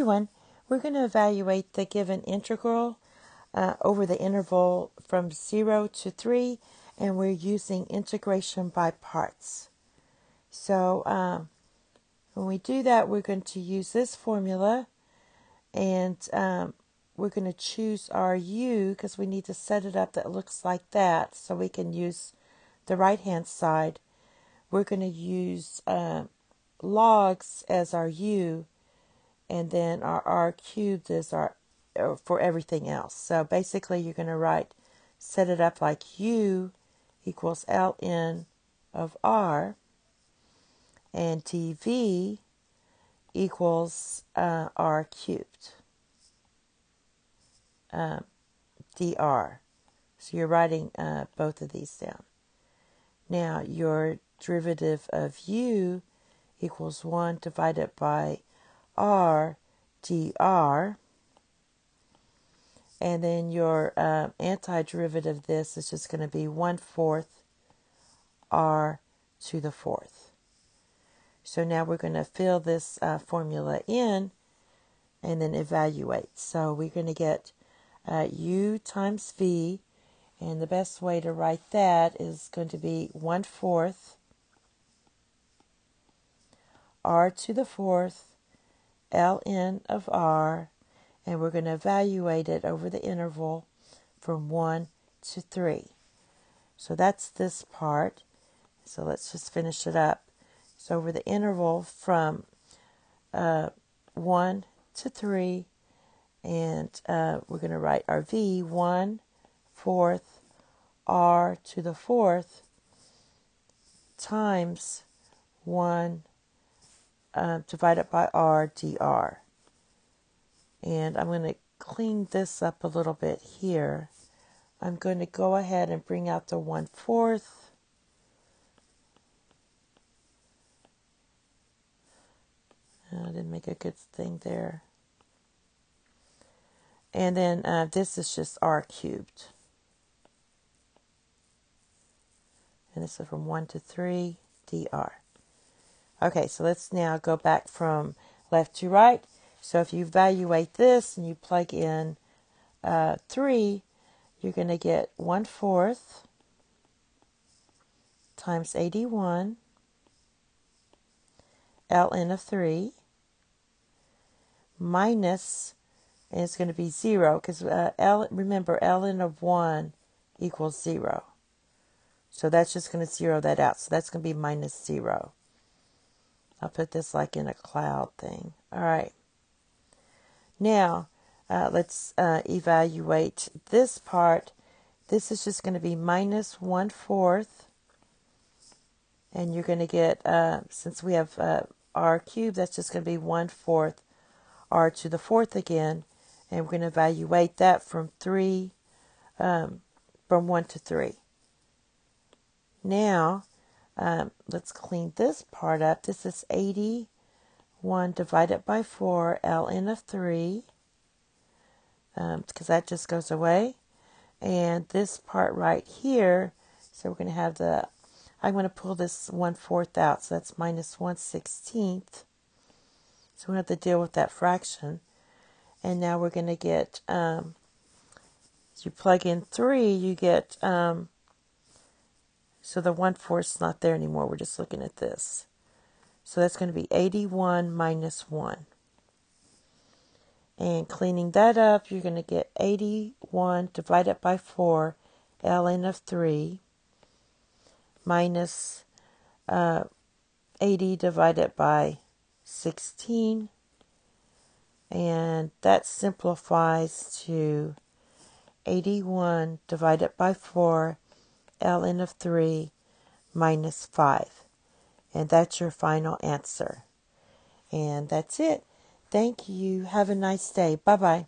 everyone, we're going to evaluate the given integral uh, over the interval from 0 to 3, and we're using integration by parts. So um, when we do that, we're going to use this formula, and um, we're going to choose our u because we need to set it up that looks like that so we can use the right hand side. We're going to use uh, logs as our u, and then our r cubed is our uh, for everything else. So basically, you're going to write set it up like u equals ln of r, and dv equals uh, r cubed um, dr. So you're writing uh, both of these down. Now your derivative of u equals 1 divided by r dr. And then your uh, antiderivative of this is just going to be 1 fourth r to the fourth. So now we're going to fill this uh, formula in and then evaluate. So we're going to get uh, u times v, and the best way to write that is going to be 1 fourth r to the fourth ln of r, and we're going to evaluate it over the interval from 1 to 3. So that's this part. So let's just finish it up. So over the interval from uh, 1 to 3, and uh, we're going to write our v 1 fourth r to the fourth times 1 uh, divided by r dr. And I'm going to clean this up a little bit here. I'm going to go ahead and bring out the 1 fourth. I didn't make a good thing there. And then uh, this is just r cubed. And this is from 1 to 3, dr. Okay, so let's now go back from left to right. So if you evaluate this and you plug in uh, 3, you're going to get 1 fourth times 81 ln of 3 minus and it's going to be 0 because uh, L, remember ln of 1 equals 0. So that's just going to zero that out. So that's going to be minus 0. Put this like in a cloud thing. All right. Now, uh, let's uh, evaluate this part. This is just going to be minus 1 fourth. And you're going to get, uh, since we have uh, r cubed, that's just going to be 1 fourth r to the fourth again and we're going to evaluate that from 3 um, from 1 to 3 now um, let's clean this part up. This is 81 divided by 4 ln of 3 um, because that just goes away. And this part right here so we're going to have the I'm going to pull this 1 fourth out so that's minus 1 16th so we have to deal with that fraction. And now we're going to get, um, you plug in 3, you get, um, so the 1 4 is not there anymore. We're just looking at this. So that's going to be 81 minus 1. And cleaning that up, you're going to get 81 divided by 4, ln of 3, minus uh, 80 divided by 16 and that simplifies to 81 divided by 4 ln of 3 minus 5 and that's your final answer. And that's it. Thank you. Have a nice day. Bye bye